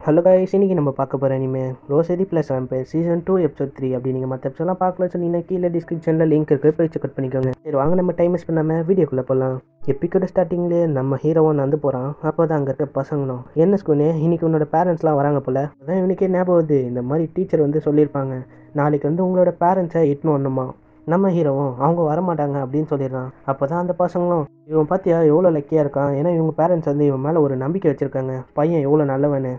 Hello guys இன்னைக்கு நம்ம பார்க்க போகிற இனிமே ரோசரி ப்ளஸ் வேம்பர் சீசன் டூ எபிசோட் த்ரீ அப்படி நீங்கள் மற்ற எபிசோட்லாம் பார்க்கல சொன்னீங்கன்னா கீழே டிஸ்கிரிப்ஷனில் லிங்க் இருக்குது போய் செக் பண்ணிக்கோங்க. சரி வாங்க நம்ம டைம் வேஸ்ட் பண்ணாமல் வீடியோக்குள்ளே போகலாம் எப்பிக்கோட ஸ்டார்டிங்லேயே நம்ம ஹீரோவும் நடந்து போகிறான் அப்போ தான் அங்கே இருக்க பசங்களும் என்ன ஸ்கூனே இன்னைக்கு உன்னோட பேரண்ட்ஸ்லாம் வராங்க போல். அதான் இவனுக்கே ஞாபகம் வருது. இந்த மாதிரி டீச்சர் வந்து சொல்லியிருப்பாங்க. நாளைக்கு வந்து உங்களோட பேரண்ட்ஸை இட்னு வரணுமா? நம்ம ஹீரோவும் அவங்க வரமாட்டாங்க அப்படின்னு சொல்லிடுறான். அப்போ தான் அந்த பசங்களும் இவன் பார்த்தியா எவ்வளோ லக்கியாக இருக்கான்? ஏன்னா இவங்க பேரண்ட்ஸ் வந்து இவன் மேலே ஒரு நம்பிக்கை வச்சுருக்காங்க. பையன் எவ்வளோ நல்லவனு.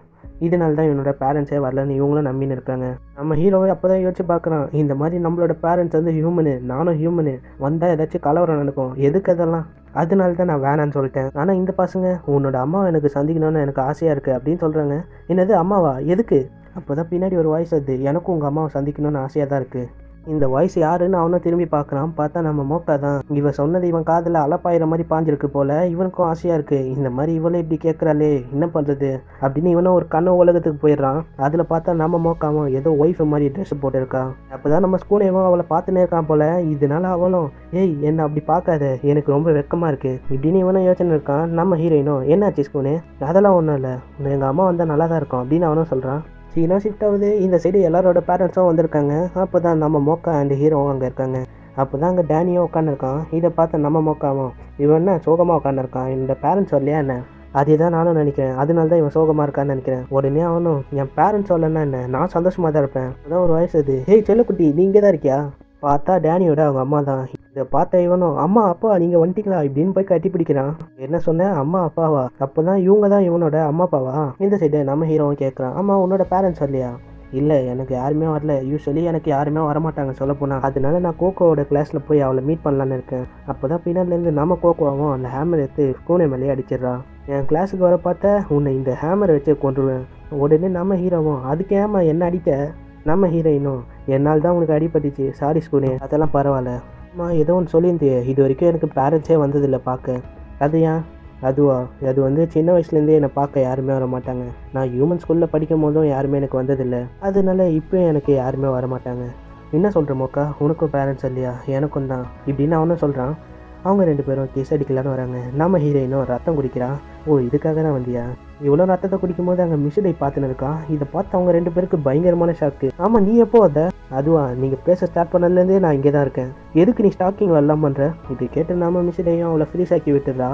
இதனால தான் இவனோட பேரண்ட்ஸே வரலன்னு இவங்களும் நம்பின்னு இருக்காங்க. நம்ம ஹீரோவை அப்போ தான் யோசிச்சு பார்க்குறான். இந்த மாதிரி நம்மளோட பேரண்ட்ஸ் வந்து ஹியூமனு நானும் ஹியூமனு வந்தால் ஏதாச்சும் கலவரம் நடக்கும். எதுக்கு அதெல்லாம்? அதனால தான் நான் வேணான்னு சொல்லிட்டேன். ஆனால் இந்த பசங்க உன்னோட அம்மாவை எனக்கு சந்திக்கணும்னு எனக்கு ஆசையாக இருக்குது அப்படின்னு சொல்கிறாங்க என்னது அம்மாவா? எதுக்கு? அப்போ தான் பின்னாடி ஒரு வாய்ஸ் அது எனக்கும் உங்கள் அம்மாவை சந்திக்கணும்னு ஆசையாக தான் இருக்குது இந்த வாய்ஸ் யாருன்னு அவனும் திரும்பி பார்க்குறான். பார்த்தா நம்ம மோக்கா தான். இவன் சொன்னது இவன் காதில் அலப்பாயிற மாதிரி பாஞ்சிருக்கு போல. இவனுக்கும் ஆசையாக இருக்குது இந்த மாதிரி இவளே இப்படி கேட்குறாளே என்ன பண்ணுறது அப்படின்னு இவனும் ஒரு கண்ண உலகத்துக்கு போயிடுறான். அதில் பார்த்தா நம்ம மோக்காவும் ஏதோ ஒய்ஃப் மாதிரி ட்ரெஸ் போட்டிருக்கான் அப்போ தான் நம்ம ஸ்கூலேயும் அவளை பார்த்துனே இருக்கான் போல. இதனால அவளும் ஏய் என்னை அப்படி பார்க்காத. எனக்கு ரொம்ப வெக்கமாக இருக்குது இப்படின்னு இவனும் யோசனை இருக்கான். நம்ம ஹீரோயினும் என்னாச்சு ஸ்கூனு அதெல்லாம் ஒன்றும் இல்லை. எங்கள் அம்மா வந்தால் நல்லா தான் இருக்கும். அப்படின்னு அவனும் சொல்கிறான் சீனா ஷிஃப்ட் ஆகுது. இந்த சைடு எல்லாரோட பேரண்ட்ஸும் வந்திருக்காங்க. அப்போ தான் நம்ம மோக்கா அண்ட் ஹீரோவும் அங்கே இருக்காங்க. அப்போ தான் அங்கே டேனியும் உட்காந்துருக்கான் இதை பார்த்து நம்ம மோக்காவும் இவன் என்ன சோகமாக உட்காந்துருக்கான் என்னோட பேரண்ட்ஸ் வரலையா என்ன? அதே தான் நானும் நினைக்கிறேன். அதனால தான் இவன் சோகமாக இருக்கான்னு நினைக்கிறேன். உடனே அவனும் என் பேரண்ட்ஸ் வரலன்னா என்ன நான் சந்தோஷமாக தான் இருப்பேன். அதான் ஒரு வயசு அது ஹே செல்லக்குட்டி நீங்கள் தான் இருக்கியா? பார்த்தா டேனியோட அவங்க அம்மா தான். இதை பார்த்த இவனும் அம்மா அப்பா நீங்கள் வந்துட்டீங்களா? இப்படின்னு போய் கட்டி பிடிக்கிறான். என்ன சொன்னேன் அம்மா அப்பாவா? அப்போ தான் இவங்க தான் இவனோட அம்மா அப்பாவா? இந்த சைடு நம்ம ஹீரோவும் கேட்குறான் அம்மா உன்னோட பேரண்ட்ஸ் வரலையா? இல்லை எனக்கு யாருமே வரல. யூஸ்வலி எனக்கு யாருமே வரமாட்டாங்க சொல்ல போனால் அதனால நான் கோகோவோட கிளாஸில் போய் அவளை மீட் பண்ணலான்னு இருக்கேன். அப்போ தான் பின்னாடிலேருந்து நம்ம கோகோவாவும் அந்த ஹேமர் எடுத்து ஸ்கூனை மேலேயே அடிச்சிடுறான் என் கிளாஸுக்கு வர பார்த்தா உன்னை இந்த ஹேமரை வச்சு கொண்டுருவேன் உடனே நம்ம ஹீரோவும் அதுக்கு ஏமா என்ன அடிக்க நம்ம ஹீரோயினும் என்னால் தான் உனக்கு அடிபட்டுச்சு. சாரி ஸ்கூனே. அதெல்லாம் பரவாயில்ல. அம்மா ஏதோ ஒன்று சொல்லியிருந்தியே. இது வரைக்கும் எனக்கு பேரண்ட்ஸே வந்ததில்லை பார்க்க. அது ஏன்? அதுவா? அது வந்து சின்ன வயசுலேருந்தே என்னை பார்க்க யாருமே வர மாட்டாங்க நான் ஹியூமன் ஸ்கூலில் படிக்கும் போதும் யாருமே எனக்கு வந்ததில்லை. அதனால இப்போ எனக்கு யாருமே வர மாட்டாங்க என்ன சொல்கிற மோக்கா? உனக்கும் பேரண்ட்ஸ் இல்லையா? எனக்கும் தான். இப்படின்னு அவனும் சொல்கிறான் அவங்க ரெண்டு பேரும் கேஸ் அடிக்கலான்னு வராங்க. நம்ம ஹீரோயினும் ரத்தம் குடிக்கிறான் ஓ இதுக்காக தான் வந்தியா? இவ்வளோ ரத்தத்தை குடிக்கும்போது அங்கே மிஷினை பார்த்துன்னு இருக்கா? இதை பார்த்து அவங்க ரெண்டு பேருக்கு பயங்கரமான ஷாக்கு ஆமாம் நீ எப்போ வந்த? அதுவா நீங்கள் பேச ஸ்டார்ட் பண்ணதுலேருந்தே நான் இங்கே தான் இருக்கேன். எதுக்கு நீ ஸ்டாக்கிங் வரலாம் பண்ணுற இது கேட்டு நாம மிஷினையும் அவளை ஃப்ரீஸ் ஆக்கி விட்டுறா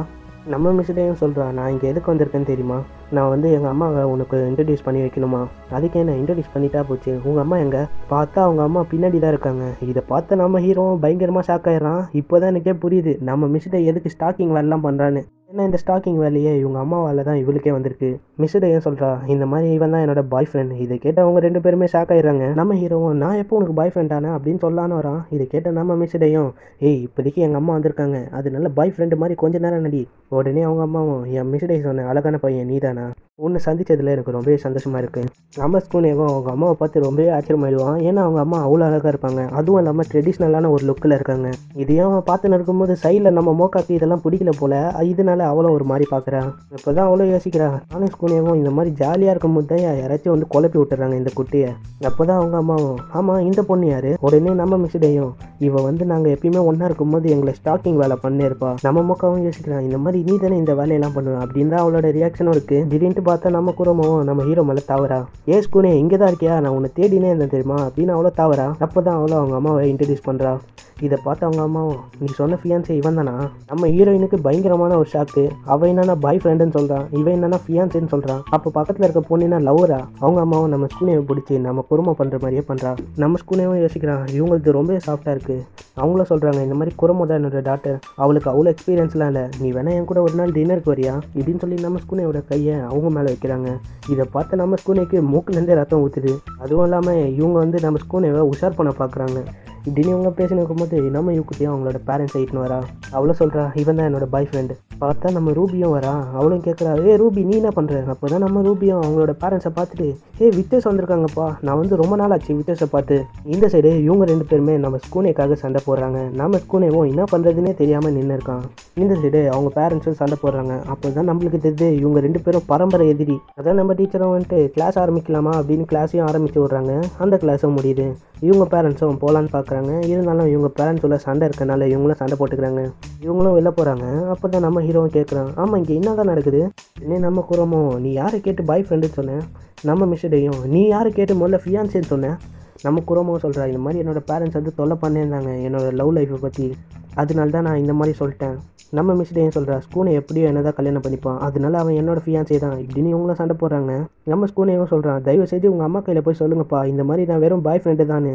நம்ம மிஸ்டையும் சொல்கிறான் நான் இங்கே எதுக்கு வந்திருக்கேன்னு தெரியுமா? நான் வந்து எங்கள் அம்மாவை உனக்கு இன்ட்ரடியூஸ் பண்ணி வைக்கணுமா அதுக்கே நான் இன்ட்ரடியூஸ் பண்ணிட்டா போச்சு? உங்கள் அம்மா எங்கே? பார்த்தா அவங்க அம்மா பின்னாடி தான் இருக்காங்க. இதை பார்த்து நம்ம ஹீரோ பயங்கரமாக ஷாக் ஆயிடுறான். இப்போ தான் எனக்கே புரியுது. நம்ம மிஸ்டே எதுக்கு ஸ்டாக்கிங் வரலாம் பண்ணுறான்னு ஏன்னா இந்த ஸ்டாக்கிங் வேலையே இவங்க அம்மாவால் தான் இவளுக்கே வந்திருக்கு. மிஸ்டர் ஏன் சொல்கிறா இந்த மாதிரி இவன் தான் என்னோட பாய் ஃப்ரெண்ட் இதை கேட்டு அவங்க ரெண்டு பேருமே ஷாக் ஆயிடுறாங்க. நம்ம ஹீரோவும் நான் எப்போ உனக்கு பாய் ஃப்ரெண்ட் ஆனேன் அப்படின்னு சொல்லலான்னு வரான். இதை கேட்ட நம்ம மிஸ்டையும் ஏய் இப்போதைக்கு எங்கள் அம்மா வந்திருக்காங்க. அது நல்ல பாய் ஃப்ரெண்டு மாதிரி கொஞ்ச நேரம் நடி. உடனே அவங்க அம்மாவும் என் மிஸ்டை சொன்ன அழகான பையன் நீதானா? உன்னை சந்தித்ததில் எனக்கு ரொம்பவே சந்தோஷமாக இருக்குது நம்ம ஸ்கூனேவும் அவங்க அம்மாவை பார்த்து ரொம்பவே ஆச்சரியமாயிடுவான். ஏன்னா அவங்க அம்மா அவ்வளோ அழகாக இருப்பாங்க. அதுவும் இல்லாமல் ட்ரெடிஷ்னலான ஒரு லுக்கில் இருக்காங்க. இதையும் அவன் பார்த்துன்னு இருக்கும்போது சைடில் நம்ம மோக்காக்கு இதெல்லாம் பிடிக்கல போல் இதனால அவளும் ஒரு மாதிரி பார்க்குறான் இப்போ தான் அவ்வளோ யோசிக்கிறான் நானும் ஸ்கூனேவும் இந்த மாதிரி ஜாலியாக இருக்கும்போது தான் யாராச்சும் வந்து குழப்பி விட்டுறாங்க இந்த குட்டியை. அப்போ தான் அவங்க அம்மாவும் ஆமாம் இந்த பொண்ணு யார்? உடனே நம்ம மிஸ்டையும் இவ வந்து நாங்கள் எப்பயுமே ஒன்றா இருக்கும்போது எங்களை ஸ்டாக்கிங் வேலை பண்ணியிருப்பா. நம்ம மோக்காவும் யோசிக்கிறான் இந்த மாதிரி நீ தானே இந்த வேலையெல்லாம் பண்ணுவேன் அப்படின்னு தான் அவளோட ரியாக்ஷனும் இருக்குது திடீர்னு பார்த்தா நம்ம குரமும் நம்ம ஹீரோ மேலே தாவரா ஏ ஸ்கூனே இங்கே தான் இருக்கியா? நான் உன்னை தேடினே இருந்தேன் தெரியுமா? அப்படின்னு அவ்வளோ தாவரா அப்போ தான் அவ்வளோ அவங்க அம்மாவை இன்ட்ரடியூஸ் பண்ணுறா இதை பார்த்து அவங்க அம்மாவும் நீ சொன்ன ஃபியான்ஸே இவன் தானா? நம்ம ஹீரோயினுக்கு பயங்கரமான ஒரு ஷாக்கு அவன் என்னன்னா பாய் ஃப்ரெண்டுன்னு சொல்கிறான் இவன் என்னன்னா ஃபியான்ஸேன்னு சொல்கிறான் அப்போ பக்கத்தில் இருக்க பொண்ணுன்னா லவ்வரா அவங்க அம்மாவும் நம்ம ஸ்கூனேவை பிடிச்சி நம்ம குருமா பண்ணுற மாதிரியே பண்ணுறா நம்ம ஸ்கூனேவும் யோசிக்கிறான் இவங்களுக்கு ரொம்ப சாஃப்டாக இருக்குது அவங்களும் சொல்கிறாங்க இந்த மாதிரி குரமோ தான் என்னோட டாக்டர் அவளுக்கு அவ்வளோ எக்ஸ்பீரியன்ஸ்லாம் இல்லை. நீ வேணா என் கூட ஒரு நாள் டின்னருக்கு வரியா? இப்படின்னு சொல்லி நம்ம ஸ்கூனேவோட கையை அவங்க மேலே வைக்கிறாங்க. இதை பார்த்து நம்ம ஸ்கூனேக்கு மூக்குலேருந்தே ரத்தம் ஊற்றுது அதுவும் இல்லாமல் இவங்க வந்து நம்ம ஸ்கூனேவை உஷார் பண்ண பார்க்குறாங்க இப்படின்னு இவங்க பேசினு இருக்கும்போது நம்ம யூக்குட்டியும் அவங்களோட பேரண்ட்ஸ் ஆகிட்டுன்னு வரா. அவ்வளோ சொல்கிறா இவன் தான் என்னோட பாய் ஃப்ரெண்டு பார்த்தா நம்ம ரூபியும் வரா. அவளும் கேட்குறா ஏ ரூபி நீ என்ன பண்ணுற அப்போ தான் நம்ம ரூபியும் அவங்களோட பேரண்ட்ஸை பார்த்துட்டு ஏ வித்தேஸ் வந்திருக்காங்கப்பா. நான் வந்து ரொம்ப நாள் ஆச்சு வித்தேஸை பார்த்து. இந்த சைடு இவங்க ரெண்டு பேருமே நம்ம ஸ்கூனேக்காக சண்டை போடுறாங்க. நம்ம ஸ்கூனேவும் என்ன பண்ணுறதுனே தெரியாமல் நின்று இருக்கான். இந்த சைடு அவங்க பேரண்ட்ஸும் சண்டை போடுறாங்க. அப்போ தான் நம்மளுக்கு தெரியுது இவங்க ரெண்டு பேரும் பரம்பரை எதிரி. அதான் நம்ம டீச்சரும் வந்துட்டு கிளாஸ் ஆரம்பிக்கலாமா? அப்படின்னு கிளாஸையும் ஆரம்பித்து விட்றாங்க. அந்த கிளாஸும் முடியுது. இவங்க பேரண்ட்ஸும் போகலான்னு பார்க்குறாங்க இருந்தாலும் இவங்க பேரண்ட்ஸோட சண்டை இருக்கனால இவங்களும் சண்டை போட்டுக்கிறாங்க. இவங்களும் வெளில போகிறாங்க அப்போ தான் நம்ம ஹீரோவும் கேட்குறான் ஆமாம் இங்கே என்ன தான் நடக்குது? என்ன நம்ம குரமோ நீ யாரை கேட்டு பாய் ஃப்ரெண்டுன்னு சொன்னேன் நம்ம மிஸ்டேயும் நீ யாரை கேட்டு முதல்ல ஃபியான்சேன்னு சொன்னேன் நம்ம குரமோ சொல்கிறா இந்த மாதிரி என்னோடய பேரண்ட்ஸ் வந்து தொல்லை பண்ணியிருந்தாங்க. என்னோட லவ் லைஃப்பை பற்றி அதனால தான் நான் இந்த மாதிரி சொல்லிட்டேன். நம்ம மிஸ்டேயும் சொல்கிறா ஸ்கூனை எப்படியோ என்ன தான் கல்யாணம் பண்ணிப்பான். அதனால அவன் என்னோட ஃபியான்சே தான். இப்படின்னு இவங்களும் சண்டை போடுறாங்க நம்ம ஸ்கூனையும் சொல்கிறான் தயவு செய்து உங்கள் அம்மா கையில் போய் சொல்லுங்கப்பா. இந்த மாதிரி நான் வெறும் பாய் ஃப்ரெண்டு தான்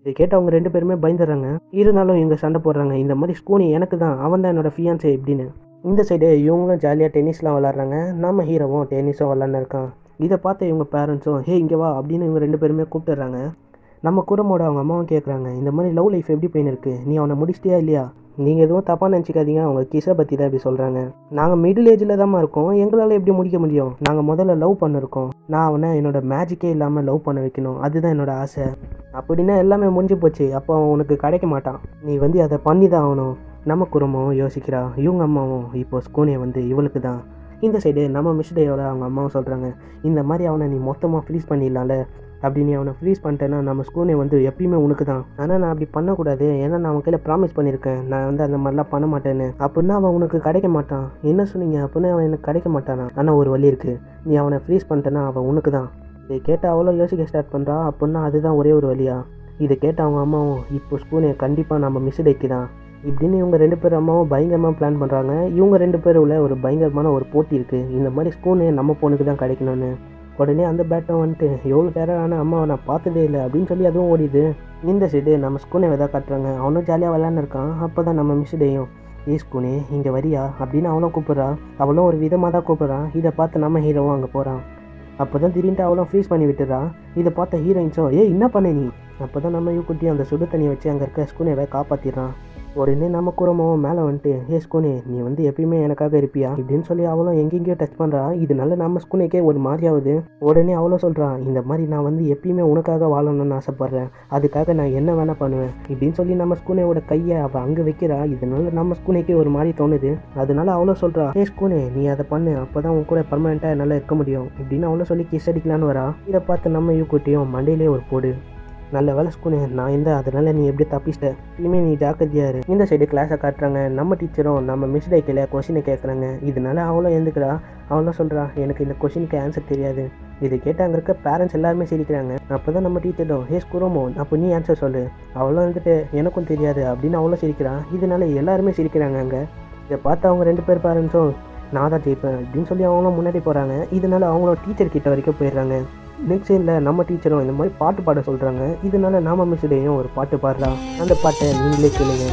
இதை கேட்டு அவங்க ரெண்டு பேருமே பயந்துடுறாங்க. இருந்தாலும் இவங்க சண்டை போடுறாங்க. இந்த மாதிரி ஸ்கூனி எனக்கு தான். அவன் தான் என்னோட ஃபியான்சே இப்படின்னு. இந்த சைடு இவங்களும் ஜாலியாக டென்னிஸ்லாம் விளாட்றாங்க நம்ம ஹீரோவும் டென்னிஸும் விளாட்னு இருக்கான். இதை பார்த்த இவங்க பேரண்ட்ஸும் ஹே இங்கே வா அப்படின்னு இவங்க ரெண்டு பேருமே கூப்பிட்டுறாங்க. நம்ம குரமோட அவங்க அம்மாவும் கேட்குறாங்க இந்த மாதிரி லவ் லைஃப் எப்படி போயின்னு இருக்கு? நீ அவனை முடிச்சிட்டியா இல்லையா? நீங்கள் எதுவும் தப்பாக நினச்சிக்காதீங்க அவங்க கிஸை பற்றி தான் இப்படி சொல்கிறாங்க நாங்கள் மிடில் ஏஜில் தான் இருக்கோம் எங்களால் எப்படி முடிக்க முடியும்? நாங்கள் முதல்ல லவ் பண்ணிருக்கோம். நான் அவனை என்னோட மேஜிக்கே இல்லாமல் லவ் பண்ண வைக்கணும். அதுதான் என்னோட ஆசை. அப்படின்னா எல்லாமே முடிஞ்சு போச்சு. அப்போ அவன் உனக்கு கிடைக்க மாட்டான். நீ வந்து அதை பண்ணி தான் ஆகணும். நம்ம குடும்பமும் யோசிக்கிறா இவங்க அம்மாவும் இப்போ ஸ்கூனே வந்து இவளுக்கு தான். இந்த சைடு நம்ம மிஸ்டேயோட அவங்க அம்மாவும் சொல்கிறாங்க இந்த மாதிரி அவனை நீ மொத்தமாக ஃப்ரீஸ் பண்ணிடலாம்ல அப்படி நீ அவனை ஃப்ரீஸ் பண்ணிட்டேன்னா நம்ம ஸ்கூனே வந்து எப்பயுமே உனக்கு தான். ஆனால் நான் அப்படி பண்ணக்கூடாது. ஏன்னா நான் அவன் கையில் ப்ராமிஸ் பண்ணியிருக்கேன். நான் வந்து அந்த மாதிரிலாம் பண்ண மாட்டேன்னு. அப்படின்னா அவன் உனக்கு கிடைக்க மாட்டான். என்ன சொன்னீங்க? அப்படின்னா அவன் எனக்கு கிடைக்க மாட்டானா? ஆனால் ஒரு வழி இருக்குது நீ அவனை ஃப்ரீஸ் பண்ணிட்டேன்னா அவன் உனக்கு தான். இதை கேட்டால் அவ்வளோ யோசிக்க ஸ்டார்ட் பண்ணுறா அப்படின்னா அதுதான் ஒரே ஒரு வழியா. இதை கேட்ட அவங்க அம்மாவும் இப்போ ஸ்கூனே கண்டிப்பாக நம்ம மிஸ்டேக்கு தான். இப்படின்னு இவங்க ரெண்டு பேர் அம்மாவும் பயங்கரமாக பிளான் பண்ணுறாங்க இவங்க ரெண்டு பேர் உள்ள ஒரு பயங்கரமான ஒரு போட்டி இருக்குது இந்த மாதிரி ஸ்கூனு நம்ம பொண்ணுக்கு தான் கிடைக்கணும்னு. உடனே அந்த பேட்டை வந்துட்டு எவ்வளோ டேரான அம்மாவை நான் பார்த்ததே இல்லை அப்படின்னு சொல்லி அதுவும் ஓடிது. இந்த சைடு நம்ம ஸ்கூனை விதா காட்டுறாங்க. அவனும் ஜாலியாக விளையாண்டு இருக்கான். அப்போ தான் நம்ம மிஸ்டேயும் ஏ ஸ்கூனே இங்கே வரியா? அப்படின்னு அவளும் கூப்பிட்றா. அவளும் ஒரு விதமாக தான் கூப்பிட்றான் இதை பார்த்து நம்ம ஹீரோவும் அங்கே போகிறான் அப்போ தான் திடீர்னு அவளும் ஃப்ரீஸ் பண்ணி விட்டுறா. இதை பார்த்த ஹீரோயின்ஸும் ஏ என்ன பண்ண நீ? அப்போ தான் நம்ம யூக்குட்டி அந்த சுடு தண்ணியை வச்சு அங்கே இருக்க ஸ்கூனை காப்பாற்றிடுறான் உடனே நம்ம கூறமாவும் மேலே வந்துட்டு ஹே ஸ்கூனே நீ வந்து எப்பயுமே எனக்காக இருப்பியா? இப்படின்னு சொல்லி அவளும் எங்கெங்கேயோ டச் பண்ணுறா இதனால நம்ம ஸ்கூனுக்கே ஒரு மாதிரியாவது உடனே அவளோ சொல்கிறான் இந்த மாதிரி நான் வந்து எப்பயுமே உனக்காக வாழணும்னு ஆசைப்பட்றேன். அதுக்காக நான் என்ன வேணால் பண்ணுவேன். இப்படின்னு சொல்லி நம்ம ஸ்கூனேவோட கையை அவள் அங்கே வைக்கிறா. இதனால நம்ம ஸ்கூனுக்கே ஒரு மாதிரி தோணுது. அதனால அவ்வளோ சொல்கிறா ஹே ஸ்கூனே நீ அதை பண்ணு. அப்போ தான் உன் கூட பர்மனெண்ட்டாக என்னால் இருக்க முடியும். இப்படின்னு அவ்வளோ சொல்லி கிஸ் அடிக்கலான்னு வரா. இதை பார்த்து நம்ம யூக்குட்டியும் மண்டையிலே ஒரு போடு. நல்ல வேலை ஸ்கூல் நான் இந்த அதனால நீ எப்படி தப்பிச்சிட்ட? இனிமேல் நீ ஜாக்கிரதையாரு இந்த சைடு கிளாஸை காட்டுறாங்க. நம்ம டீச்சரும் நம்ம மிஸ் டைக்கில் கொஷினை கேட்குறாங்க இதனால அவளும் எழுந்துக்கிறா. அவளும் சொல்கிறா எனக்கு இந்த கொஷினுக்கு ஆன்சர் தெரியாது. இது கேட்டு அங்கே இருக்க பேரண்ட்ஸ் எல்லாருமே சிரிக்கிறாங்க. அப்போ தான் நம்ம டீச்சரும் ஹே ஸ்கூரோமோ அப்போ நீ ஆன்சர் சொல்லு. அவளும் வந்துட்டு எனக்கும் தெரியாது அப்படின்னு அவளும் சிரிக்கிறான் இதனால எல்லாருமே சிரிக்கிறாங்க அங்கே. இதை பார்த்து அவங்க ரெண்டு பேர் பேரண்ட்ஸும் நான் தான் ஜெயிப்பேன் அப்படின்னு சொல்லி அவங்களும் முன்னாடி போகிறாங்க இதனால அவங்களும் டீச்சர் கிட்ட வரைக்கும் போயிடுறாங்க. நெக்ஸ்ட் சைடில் நம்ம டீச்சரும் இந்த மாதிரி பாட்டு பாட சொல்கிறாங்க இதனால நாம மிஸ்டையும் ஒரு பாட்டு பாடுறா அந்த பாட்டை நீங்களே கேளுங்க.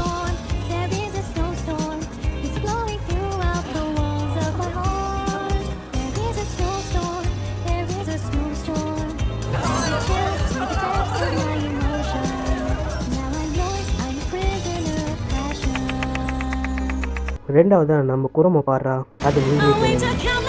There நம்ம a பாடுறா. அது நீங்களே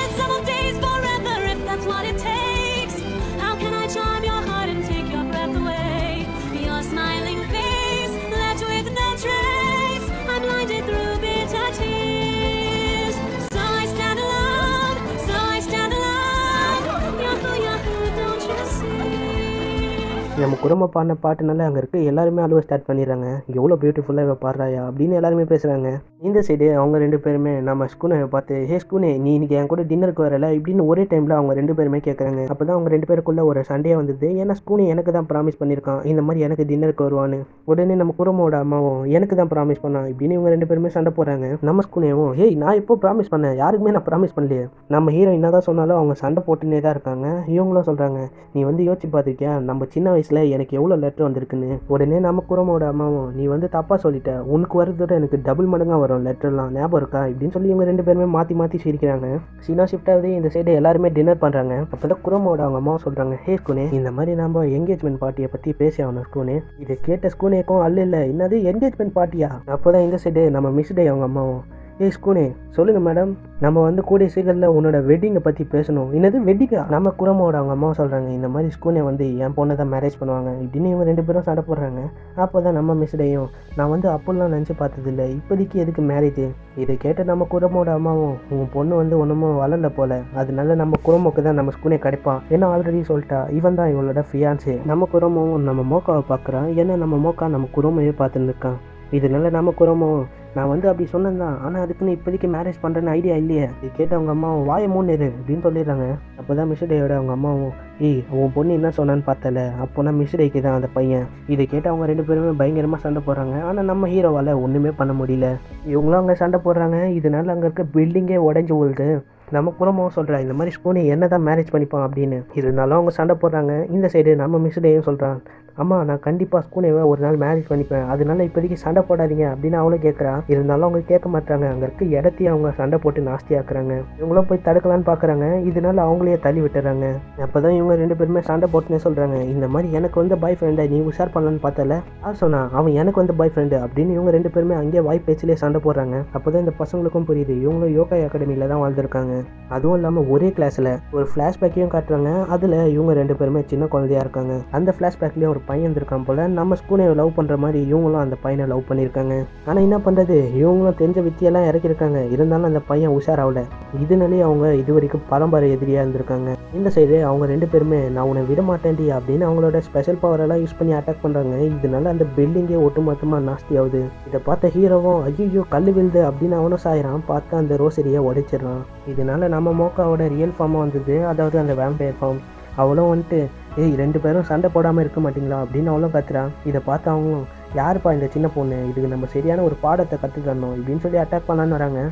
நம்ம குடும்ப பாடின பாட்டுனால அங்கே இருக்க எல்லாருமே அழுவ ஸ்டார்ட் பண்ணிடுறாங்க. எவ்வளோ பியூட்டிஃபுல்லாக இவ பாடுறாயா அப்படின்னு எல்லாருமே பேசுகிறாங்க இந்த சைடு அவங்க ரெண்டு பேருமே நம்ம ஸ்கூனை பார்த்து ஹே ஸ்கூனே நீ இன்னைக்கு என் கூட டின்னருக்கு வரல இப்படின்னு ஒரே டைமில் அவங்க ரெண்டு பேருமே கேட்குறாங்க அப்போ தான் அவங்க ரெண்டு பேருக்குள்ள ஒரு சண்டே வந்தது. ஏன்னா ஸ்கூனே எனக்கு தான் ப்ராமிஸ் பண்ணியிருக்கான் இந்த மாதிரி எனக்கு டின்னருக்கு வருவான்னு. உடனே நம்ம குடும்பமோட அம்மாவும் எனக்கு தான் ப்ராமிஸ் பண்ணான் இப்படின்னு இவங்க ரெண்டு பேருமே சண்டை போடுறாங்க. நம்ம ஸ்கூனேவும் ஹேய் நான் எப்போ ப்ராமிஸ் பண்ணேன்? யாருக்குமே நான் ப்ராமிஸ் பண்ணலையே. நம்ம ஹீரோ என்ன தான் சொன்னாலும் அவங்க சண்டை போட்டுனே தான் இருக்காங்க. இவங்களும் சொல்கிறாங்க நீ வந்து யோசிச்சு பார்த்துருக்கியா? நம்ம சின்ன வயசில் எனக்கு எவ்வளோ லெட்ரு வந்திருக்குன்னு உடனே நம்ம குரமோட அம்மாவும் நீ வந்து தப்பாக சொல்லிட்ட. உனக்கு வரதோட எனக்கு டபுள் மடங்காக வரும். லெட்டர்லாம் ஞாபகம் இருக்கா? இப்படின்னு சொல்லி இவங்க ரெண்டு பேருமே மாற்றி மாற்றி சிரிக்கிறாங்க. சீனா ஷிஃப்ட் ஆகுது. இந்த சைடு எல்லாருமே டின்னர் பண்ணுறாங்க அப்போ தான் குரமோட அவங்க அம்மாவும் சொல்கிறாங்க ஹே ஸ்கூனே இந்த மாதிரி நம்ம என்கேஜ்மெண்ட் பார்ட்டியை பற்றி பேசி ஆகணும் ஸ்கூனே. இதை கேட்ட ஸ்கூனேக்கும் அல்ல இல்லை. என்னது என்கேஜ்மெண்ட் பார்ட்டியா அப்போ தான் இந்த சைடு நம்ம மிஸ் டே அவங்க அம்மாவும் ஏய் ஸ்கூனே சொல்லுங்கள் மேடம். நம்ம வந்து கூடிய சீக்கிரத்தில் உன்னோட வெட்டிங்கை பற்றி பேசணும். என்னது வெட்டிங்கா நம்ம குரமோட அவங்க அம்மா சொல்கிறாங்க இந்த மாதிரி ஸ்கூனே வந்து என் பொண்ணை தான் மேரேஜ் பண்ணுவாங்க இப்படின்னு இவன் ரெண்டு பேரும் சண்டை போடுறாங்க. அப்போ தான் நம்ம மிஸ்டையும் நான் வந்து அப்போல்லாம் நினச்சி பார்த்ததில்ல. இப்போதைக்கு எதுக்கு மேரேஜ் இதை கேட்ட நம்ம குரமோட அம்மாவும் உன் பொண்ணு வந்து ஒன்றுமும் வளரல போல. அதனால நம்ம குரமோக்கு தான் நம்ம ஸ்கூனே கிடைப்பான். ஏன்னா ஆல்ரெடி சொல்லிட்டா? இவன் தான் இவளோட ஃபியான்ஸு நம்ம குரமும் நம்ம மோக்காவை பார்க்குறான். ஏன்னா நம்ம மோக்கா நம்ம குரமையே பார்த்துன்னு இருக்கான். இதனால நம்ம குரமும் நான் வந்து அப்படி சொன்னேன் தான் ஆனால் அதுக்குன்னு இப்போதைக்கு மேரேஜ் பண்ணுறேன்னு ஐடியா இல்லையே. இது கேட்டு அவங்க அம்மாவும் வாயை மூணு இரு அப்படின்னு சொல்லிடுறாங்க. அப்போ தான் மிஸ்டேயோட அவங்க அம்மாவும் ஏய் உன் பொண்ணு என்ன சொன்னான்னு பார்த்தல. அப்போனா மிஸ்டேக்கு தான் அந்த பையன். இதை கேட்டு அவங்க ரெண்டு பேருமே பயங்கரமாக சண்டை போடுறாங்க. ஆனால் நம்ம ஹீரோவால் ஒன்றுமே பண்ண முடியல. இவங்களும் அங்கே சண்டை போடுறாங்க. இதனால் அங்கே இருக்க பில்டிங்கே உடஞ்சி விழுது நம்ம குலமாவும் சொல்கிறா இந்த மாதிரி ஸ்கூனை என்ன தான் மேரேஜ் பண்ணிப்பான்? அப்படின்னு. இருந்தாலும் அவங்க சண்டை போடுறாங்க. இந்த சைடு நம்ம மிஸ்டேயும் சொல்கிறான் அம்மா நான் கண்டிப்பாக ஸ்கூனேவை ஒரு நாள் மேரேஜ் பண்ணிப்பேன். அதனால இப்போதைக்கு சண்டை போடாதீங்க அப்படின்னு அவளும் கேட்குறா. இருந்தாலும் அவங்க கேட்க மாட்டாங்க அங்கே இருக்க இடத்தையும் அவங்க சண்டை போட்டு நாஸ்தியாக்குறாங்க. இவங்களும் போய் தடுக்கலான்னு பார்க்குறாங்க இதனால அவங்களையே தள்ளி விட்டுறாங்க. அப்போ தான் இவங்க ரெண்டு பேருமே சண்டை போட்டுனே சொல்கிறாங்க இந்த மாதிரி எனக்கு வந்து பாய் ஃப்ரெண்டை நீ உஷார் பண்ணலான்னு பார்த்தல ஆ சொன்னா அவன் எனக்கு வந்து பாய் ஃப்ரெண்டு அப்படின்னு இவங்க ரெண்டு பேருமே அங்கேயே வாய் பேச்சிலே சண்டை போடுறாங்க. அப்போ தான் இந்த பசங்களுக்கும் புரியுது. இவங்களும் யோகா அகாடமியில் தான் வாழ்ந்துருக்காங்க. அதுவும் இல்லாமல் ஒரே கிளாஸில் ஒரு ஃப்ளாஷ்பேக்கையும் காட்டுறாங்க. அதில் இவங்க ரெண்டு பேருமே சின்ன குழந்தையா இருக்காங்க. அந்த ஃப்ளாஷ்பேக்லேயும் ஒரு பையன் இருந்திருக்கான் போல் நம்ம ஸ்கூலை லவ் பண்ணுற மாதிரி இவங்களும் அந்த பையனை லவ் பண்ணியிருக்காங்க. ஆனால் என்ன பண்ணுறது இவங்களும் தெரிஞ்ச வித்தியெல்லாம் இறக்கியிருக்காங்க. இருந்தாலும் அந்த பையன் உஷாராகல. இதனாலே அவங்க இது வரைக்கும் பரம்பரை எதிரியாக இருந்திருக்காங்க. இந்த சைடு அவங்க ரெண்டு பேருமே நான் உன்னை விட மாட்டேன்டி அப்படின்னு அவங்களோட ஸ்பெஷல் பவரெல்லாம் யூஸ் பண்ணி அட்டாக் பண்ணுறாங்க இதனால அந்த பில்டிங்கே ஒட்டுமொத்தமாக நாஸ்தி ஆகுது. இதை பார்த்த ஹீரோவும் ஐயோ கல் விழுது அப்படின்னு அவனும் சாயிறான். பார்த்து அந்த ரோசரியை உடைச்சிடுறான். இதனால நம்ம மோக்காவோட ரியல் ஃபார்மாக வந்தது அதாவது அந்த வேம்பையர் ஃபார்ம் அவளும் வந்துட்டு ஏய் ரெண்டு பேரும் சண்டை போடாமல் இருக்க மாட்டிங்களா அப்படின்னு அவளும் கத்துறான் இதை பார்த்து அவங்களும் யாருப்பா இந்த சின்ன பொண்ணு? இதுக்கு நம்ம சரியான ஒரு பாடத்தை கற்றுக்கணும் இப்படின்னு சொல்லி அட்டாக் பண்ணலான்னு வராங்க.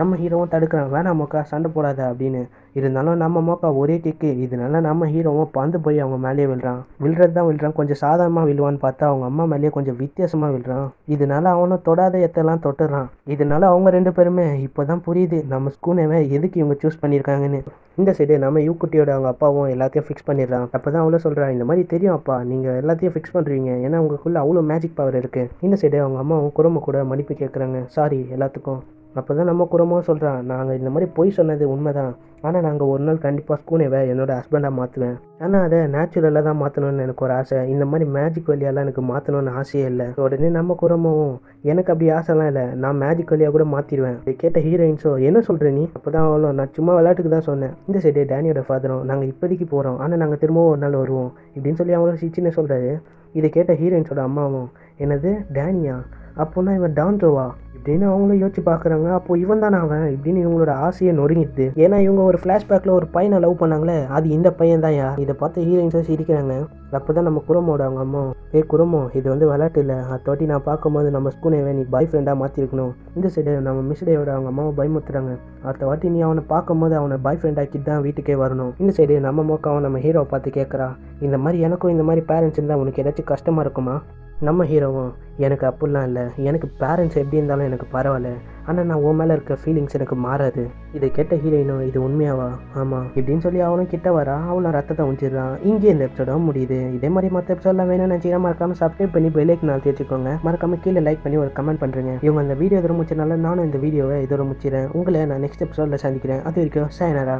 நம்ம ஹீரோவும் தடுக்கிறான். வேணாம் மோக்கா சண்டை போடாத அப்படின்னு இருந்தாலும் நம்ம மோக்கா ஒரே டிக்கு. இதனால நம்ம ஹீரோவும் பந்து போய் அவங்க மேலேயே விழுறான். விழுறது தான் விழுறான். கொஞ்சம் சாதாரணமாக விழுவான்னு பார்த்தா அவங்க அம்மா மேலேயே கொஞ்சம் வித்தியாசமாக விழுறான். இதனால அவனும் தொடாத எத்தெல்லாம் தொட்டுறான். இதனால அவங்க ரெண்டு பேருமே இப்போ தான் புரியுது நம்ம ஸ்கூனவே எதுக்கு இவங்க சூஸ் பண்ணியிருக்காங்கன்னு. இந்த சைடு நம்ம யூக்குட்டியோட அவங்க அப்பாவும் எல்லாத்தையும் ஃபிக்ஸ் பண்ணிடுறான். அப்போ தான் அவ்வளோ சொல்கிறான் இந்த மாதிரி தெரியும் அப்பா. நீங்கள் எல்லாத்தையும் ஃபிக்ஸ் பண்ணுறீங்க ஏன்னா உங்களுக்குள்ளே அவ்வளோ மேஜிக் பவர் இருக்குது இந்த சைடு அவங்க அம்மாவும் குடும்ப கூட மன்னிப்பு கேட்குறாங்க சாரி எல்லாத்துக்கும். அப்போ தான் நம்ம குடும்பம் சொல்கிறான் நாங்கள் இந்த மாதிரி பொய் சொன்னது உண்மைதான். ஆனால் நாங்கள் ஒரு நாள் கண்டிப்பாக ஸ்கூனேவை என்னோடய ஹஸ்பண்டாக மாற்றுவேன் ஆனால் அதை நேச்சுரலாக தான் மாற்றணும்னு எனக்கு ஒரு ஆசை. இந்த மாதிரி மேஜிக் வழியாலாம் எனக்கு மாற்றணும்னு ஆசையே இல்லை. உடனே நம்ம குடும்பமும் எனக்கு அப்படி ஆசைலாம் இல்லை. நான் மேஜிக் வழியாக கூட மாற்றிடுவேன் இதை கேட்ட ஹீரோயின்ஸோ என்ன சொல்கிற நீ? அப்போ தான் அவ்வளோ நான் சும்மா விளையாட்டுக்கு தான் சொன்னேன். இந்த சைடு டேனியோட ஃபாதரும் நாங்கள் இப்போதைக்கு போகிறோம் ஆனால் நாங்கள் திரும்பவும் ஒரு நாள் வருவோம். இப்படின்னு சொல்லி அவங்களும் சிச்சின்னு சொல்கிறாரு இதை கேட்ட ஹீரோயின்ஸோட அம்மாவும் என்னது டேனியா? அப்போனா இவன் டான்ட்ரோவா இப்படின்னு அவங்களும் யோசிச்சு பார்க்குறாங்க. அப்போ இவன் தானே அவன்? இப்படின்னு இவங்களோட ஆசையை நொறுங்கிடுது. ஏன்னா இவங்க ஒரு ஃப்ளாஷ்பேக்கில் ஒரு பையனை லவ் பண்ணாங்களே அது இந்த பையன் தான் யா? இதை பார்த்து ஹீரோயின்ஸை சிரிக்கிறாங்க. அப்போ தான் நம்ம குரமோட அவங்க அம்மா ஏ குரமோ இது வந்து விளையாட்டு இல்லை. அத்தோட்டி நான் பார்க்கும்போது நம்ம ஸ்கூனேவே நீ பாய் ஃப்ரெண்டாக மாற்றிருக்கணும் இந்த சைடு நம்ம மிஸ்டேயோட அவங்க அம்மாவை பயமுத்துறாங்க அடுத்த வாட்டி நீ அவனை பார்க்கும்போது அவனை பாய் ஃப்ரெண்ட் ஆக்கிட்டு தான் வீட்டுக்கே வரணும். இந்த சைடு நம்ம மோக்காவும் நம்ம ஹீரோவை பார்த்து கேட்குறா இந்த மாதிரி எனக்கும் இந்த மாதிரி பேரண்ட்ஸ் இருந்தால் உனக்கு ஏதாச்சும் கஷ்டமாக இருக்குமா? நம்ம ஹீரோவும் எனக்கு அப்படிலாம் இல்லை. எனக்கு பேரண்ட்ஸ் எப்படி இருந்தாலும் எனக்கு பரவாயில்ல. ஆனால் நான் உன் மேலே இருக்க ஃபீலிங்ஸ் எனக்கு மாறாது. இதை கேட்ட ஹீரோயினும் இது உண்மையாவா? ஆமாம் இப்படின்னு சொல்லி அவனும் கிட்ட வரா. அவனும் ரத்தத்தை உஞ்சிடுறான் இங்கே இந்த எபிசோட முடியுது. இதே மாதிரி மற்ற எபிசோட்லாம் வேணும்னு நினச்சிங்கன்னா மறக்காம சப்ஸ்கிரைப் பண்ணி பெல்லைக்கு நாள் தேர்ச்சிக்கோங்க மறக்காம கீழே லைக் பண்ணி ஒரு கமெண்ட் பண்ணுறேங்க இவங்க அந்த வீடியோ இதோட முடிச்சனால நானும் இந்த வீடியோவை இதோட முடிச்சிடறேன். உங்களை நான் நெக்ஸ்ட் எபிசோடில் சந்திக்கிறேன். அது வரைக்கும் சாயனரா